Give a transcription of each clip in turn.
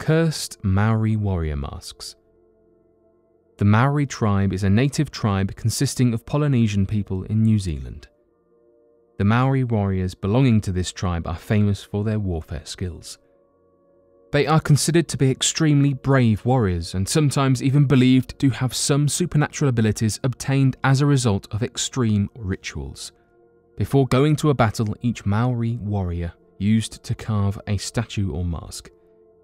Cursed Maori Warrior Masks. The Maori tribe is a native tribe consisting of Polynesian people in New Zealand. The Maori warriors belonging to this tribe are famous for their warfare skills. They are considered to be extremely brave warriors and sometimes even believed to have some supernatural abilities obtained as a result of extreme rituals. Before going to a battle, each Maori warrior used to carve a statue or mask.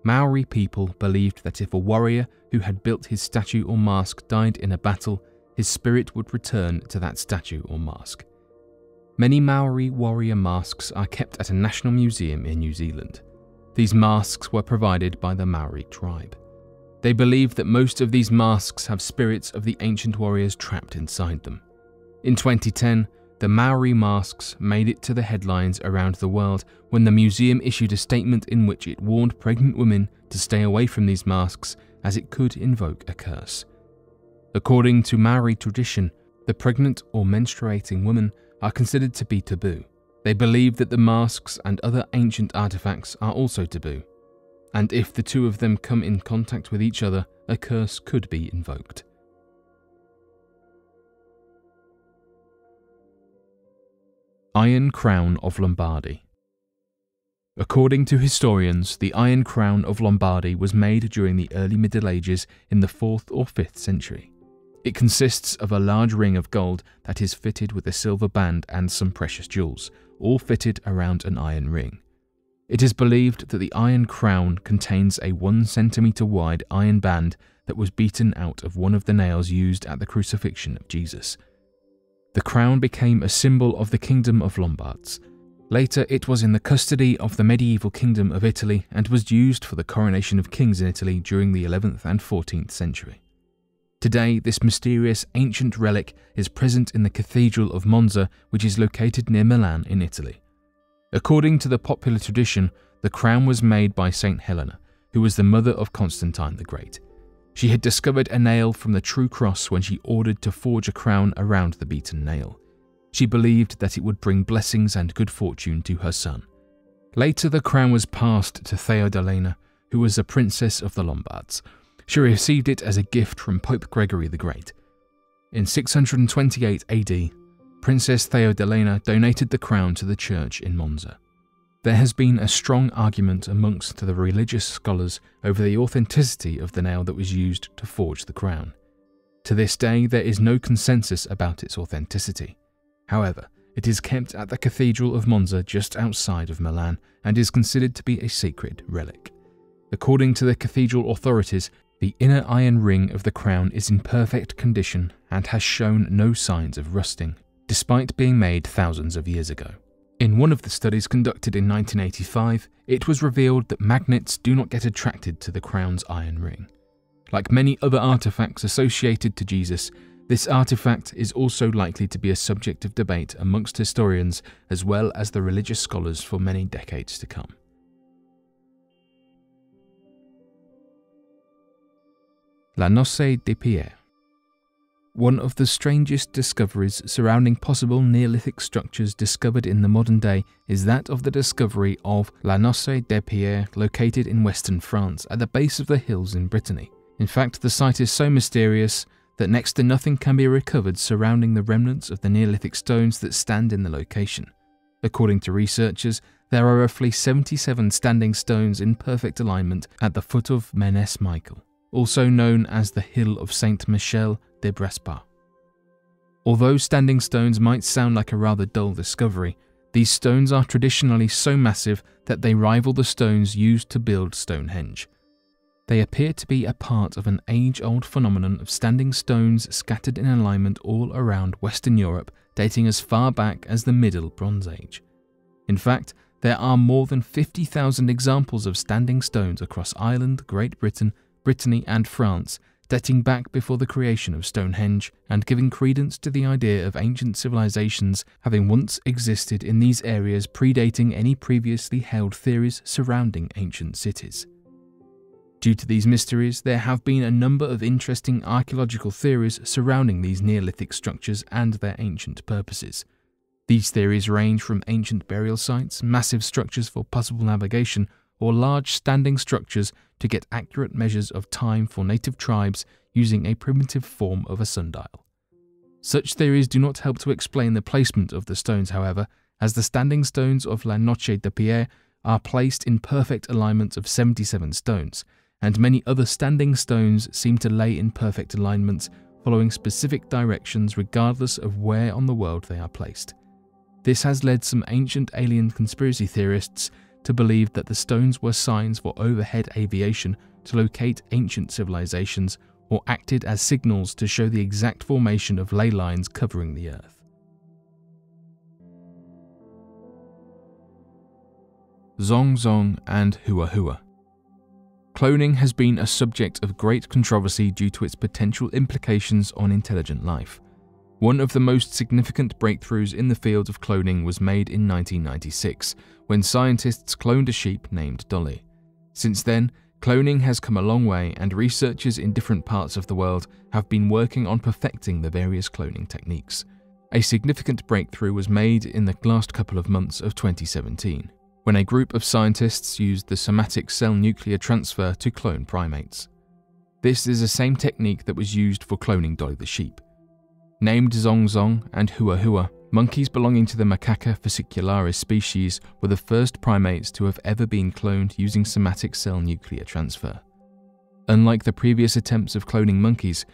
Maori people believed that if a warrior who had built his statue or mask died in a battle, his spirit would return to that statue or mask. Many Maori warrior masks are kept at a national museum in New Zealand. These masks were provided by the Maori tribe. They believe that most of these masks have spirits of the ancient warriors trapped inside them. In 2010, the Maori masks made it to the headlines around the world when the museum issued a statement in which it warned pregnant women to stay away from these masks as it could invoke a curse. According to Maori tradition, the pregnant or menstruating women are considered to be taboo. They believe that the masks and other ancient artifacts are also taboo, and if the two of them come in contact with each other, a curse could be invoked. Iron Crown of Lombardy According to historians, the Iron Crown of Lombardy was made during the early Middle Ages in the 4th or 5th century. It consists of a large ring of gold that is fitted with a silver band and some precious jewels, all fitted around an iron ring. It is believed that the iron crown contains a one centimetre wide iron band that was beaten out of one of the nails used at the crucifixion of Jesus. The crown became a symbol of the Kingdom of Lombards. Later, it was in the custody of the medieval Kingdom of Italy and was used for the coronation of kings in Italy during the 11th and 14th century. Today, this mysterious ancient relic is present in the Cathedral of Monza, which is located near Milan in Italy. According to the popular tradition, the crown was made by Saint Helena, who was the mother of Constantine the Great. She had discovered a nail from the true cross when she ordered to forge a crown around the beaten nail. She believed that it would bring blessings and good fortune to her son. Later, the crown was passed to Theodolena, who was a princess of the Lombards, she received it as a gift from Pope Gregory the Great. In 628 AD, Princess Theodolena donated the crown to the church in Monza. There has been a strong argument amongst the religious scholars over the authenticity of the nail that was used to forge the crown. To this day, there is no consensus about its authenticity. However, it is kept at the Cathedral of Monza just outside of Milan and is considered to be a sacred relic. According to the cathedral authorities, the inner iron ring of the crown is in perfect condition and has shown no signs of rusting, despite being made thousands of years ago. In one of the studies conducted in 1985, it was revealed that magnets do not get attracted to the crown's iron ring. Like many other artifacts associated to Jesus, this artifact is also likely to be a subject of debate amongst historians as well as the religious scholars for many decades to come. La Noce de Pierre. One of the strangest discoveries surrounding possible Neolithic structures discovered in the modern day is that of the discovery of La Noce de Pierre located in western France at the base of the hills in Brittany. In fact, the site is so mysterious that next to nothing can be recovered surrounding the remnants of the Neolithic stones that stand in the location. According to researchers, there are roughly 77 standing stones in perfect alignment at the foot of Menez Michael also known as the Hill of Saint Michel de Brasparts. Although standing stones might sound like a rather dull discovery, these stones are traditionally so massive that they rival the stones used to build Stonehenge. They appear to be a part of an age old phenomenon of standing stones scattered in alignment all around Western Europe, dating as far back as the Middle Bronze Age. In fact, there are more than 50,000 examples of standing stones across Ireland, Great Britain, Brittany, and France, dating back before the creation of Stonehenge and giving credence to the idea of ancient civilizations having once existed in these areas predating any previously held theories surrounding ancient cities. Due to these mysteries, there have been a number of interesting archaeological theories surrounding these Neolithic structures and their ancient purposes. These theories range from ancient burial sites, massive structures for possible navigation, or large standing structures to get accurate measures of time for native tribes using a primitive form of a sundial. Such theories do not help to explain the placement of the stones, however, as the standing stones of La Noce de Pierre are placed in perfect alignment of 77 stones, and many other standing stones seem to lay in perfect alignments following specific directions regardless of where on the world they are placed. This has led some ancient alien conspiracy theorists to believe that the stones were signs for overhead aviation to locate ancient civilizations or acted as signals to show the exact formation of ley lines covering the Earth. Zhong Zhong and Hua Hua Cloning has been a subject of great controversy due to its potential implications on intelligent life. One of the most significant breakthroughs in the field of cloning was made in 1996 when scientists cloned a sheep named Dolly. Since then, cloning has come a long way, and researchers in different parts of the world have been working on perfecting the various cloning techniques. A significant breakthrough was made in the last couple of months of 2017 when a group of scientists used the somatic cell nuclear transfer to clone primates. This is the same technique that was used for cloning Dolly the sheep. Named Zhong Zhong and Hua Hua, monkeys belonging to the Macaca fascicularis species were the first primates to have ever been cloned using somatic cell nuclear transfer. Unlike the previous attempts of cloning monkeys,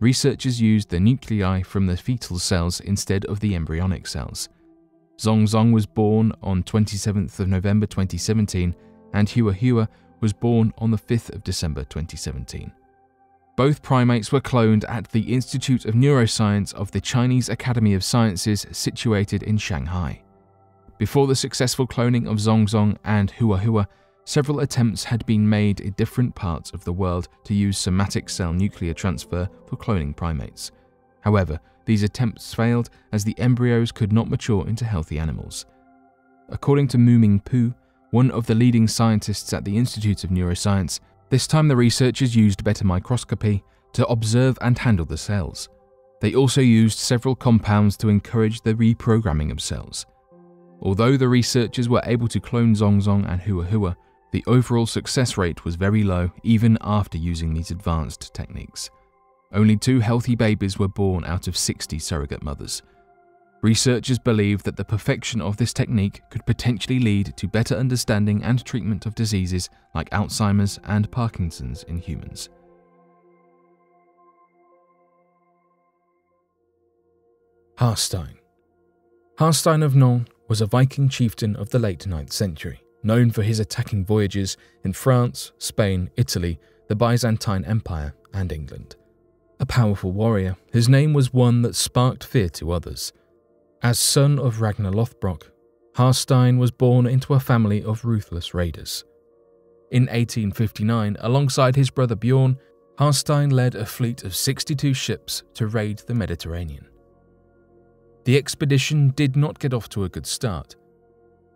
researchers used the nuclei from the fetal cells instead of the embryonic cells. Zhong Zhong was born on 27th of November 2017 and Hua Hua was born on the 5th of December 2017. Both primates were cloned at the Institute of Neuroscience of the Chinese Academy of Sciences situated in Shanghai. Before the successful cloning of Zhong Zhong and Hua Hua, several attempts had been made in different parts of the world to use somatic cell nuclear transfer for cloning primates. However, these attempts failed as the embryos could not mature into healthy animals. According to Muming Poo, one of the leading scientists at the Institute of Neuroscience, this time the researchers used better microscopy to observe and handle the cells. They also used several compounds to encourage the reprogramming of cells. Although the researchers were able to clone Zhong Zhong and Hua Hua, the overall success rate was very low even after using these advanced techniques. Only two healthy babies were born out of 60 surrogate mothers. Researchers believe that the perfection of this technique could potentially lead to better understanding and treatment of diseases like Alzheimer's and Parkinson's in humans. Hastein Hastein of Nong was a Viking chieftain of the late 9th century, known for his attacking voyages in France, Spain, Italy, the Byzantine Empire, and England a powerful warrior, his name was one that sparked fear to others. As son of Ragnar Lothbrok, Hastein was born into a family of ruthless raiders. In 1859, alongside his brother Bjorn, Hastein led a fleet of 62 ships to raid the Mediterranean. The expedition did not get off to a good start.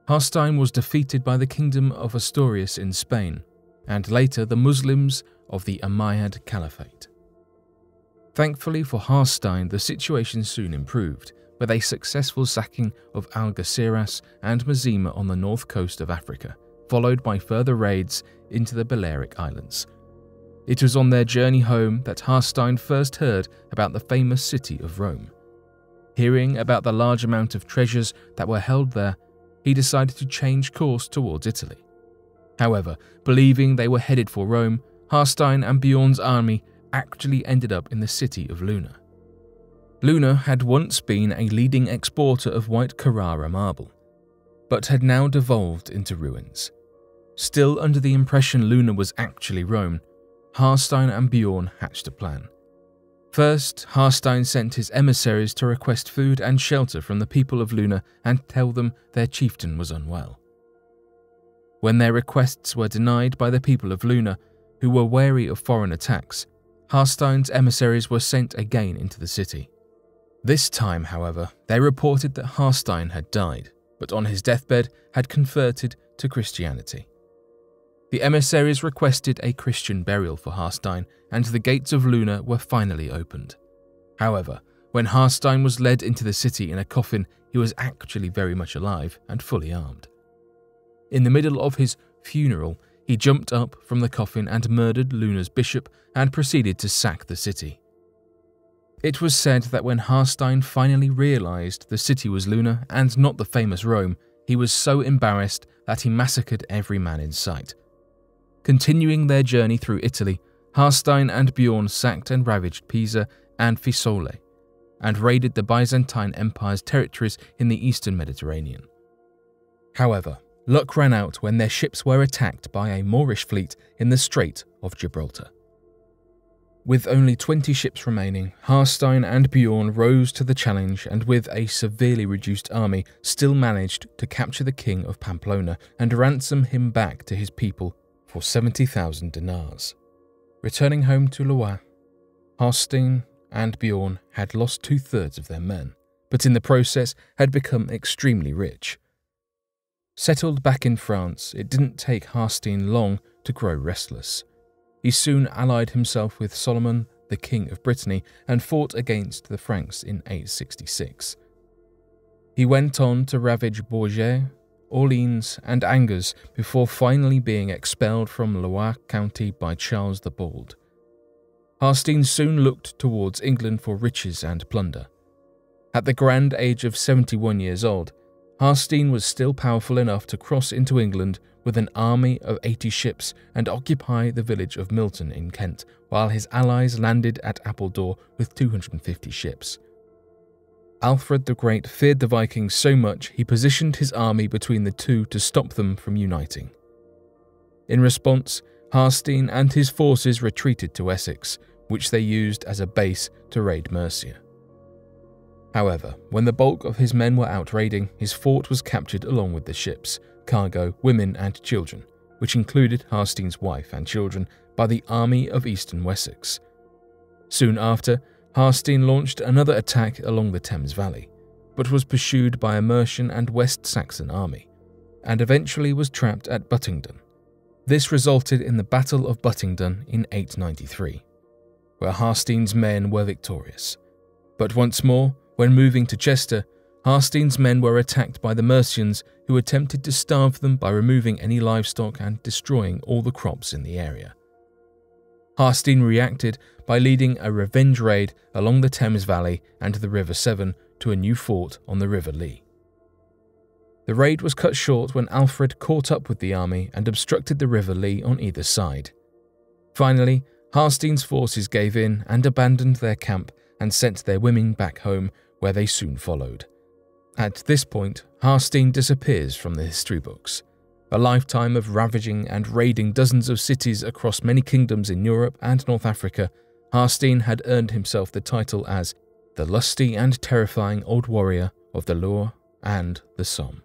Hastein was defeated by the Kingdom of Asturias in Spain, and later the Muslims of the Umayyad Caliphate. Thankfully for Hastein, the situation soon improved, with a successful sacking of Algeciras and Mazima on the north coast of Africa, followed by further raids into the Balearic Islands. It was on their journey home that Hastein first heard about the famous city of Rome. Hearing about the large amount of treasures that were held there, he decided to change course towards Italy. However, believing they were headed for Rome, Hastein and Bjorn's army actually ended up in the city of Luna. Luna had once been a leading exporter of white Carrara marble, but had now devolved into ruins. Still under the impression Luna was actually Rome, Hastein and Bjorn hatched a plan. First, Hastein sent his emissaries to request food and shelter from the people of Luna and tell them their chieftain was unwell. When their requests were denied by the people of Luna, who were wary of foreign attacks, Hastein's emissaries were sent again into the city. This time, however, they reported that Hastein had died, but on his deathbed had converted to Christianity. The emissaries requested a Christian burial for Hastein, and the gates of Luna were finally opened. However, when Hastein was led into the city in a coffin, he was actually very much alive and fully armed. In the middle of his funeral, he jumped up from the coffin and murdered Luna's bishop and proceeded to sack the city. It was said that when Hastein finally realized the city was Luna and not the famous Rome, he was so embarrassed that he massacred every man in sight. Continuing their journey through Italy, Hastein and Bjorn sacked and ravaged Pisa and Fiesole, and raided the Byzantine Empire's territories in the eastern Mediterranean. However, luck ran out when their ships were attacked by a Moorish fleet in the Strait of Gibraltar. With only 20 ships remaining, Hastein and Bjorn rose to the challenge and, with a severely reduced army, still managed to capture the king of Pamplona and ransom him back to his people for 70,000 dinars. Returning home to Loire, Hastein and Bjorn had lost two thirds of their men, but in the process had become extremely rich. Settled back in France, it didn't take Hastein long to grow restless. He soon allied himself with Solomon, the king of Brittany, and fought against the Franks in 866. He went on to ravage Bourges, Orleans, and Angers before finally being expelled from Loire County by Charles the Bald. Hastein soon looked towards England for riches and plunder. At the grand age of 71 years old, Hastein was still powerful enough to cross into England with an army of 80 ships and occupy the village of Milton in Kent, while his allies landed at Appledore with 250 ships. Alfred the Great feared the Vikings so much he positioned his army between the two to stop them from uniting. In response, Hastein and his forces retreated to Essex, which they used as a base to raid Mercia. However, when the bulk of his men were out raiding, his fort was captured along with the ships, cargo, women, and children, which included Hastein's wife and children, by the Army of Eastern Wessex. Soon after, Hastein launched another attack along the Thames Valley, but was pursued by a Mercian and West Saxon army, and eventually was trapped at Buttington. This resulted in the Battle of Buttington in 893, where Hastein's men were victorious. But once more, when moving to Chester, Hastein's men were attacked by the Mercians, who attempted to starve them by removing any livestock and destroying all the crops in the area. Hastein reacted by leading a revenge raid along the Thames Valley and the River Severn to a new fort on the River Lee. The raid was cut short when Alfred caught up with the army and obstructed the River Lee on either side. Finally, Hastein's forces gave in and abandoned their camp and sent their women back home, where they soon followed. At this point, Hastein disappears from the history books. A lifetime of ravaging and raiding dozens of cities across many kingdoms in Europe and North Africa, Hastein had earned himself the title as the lusty and terrifying old warrior of the Loire and the Somme.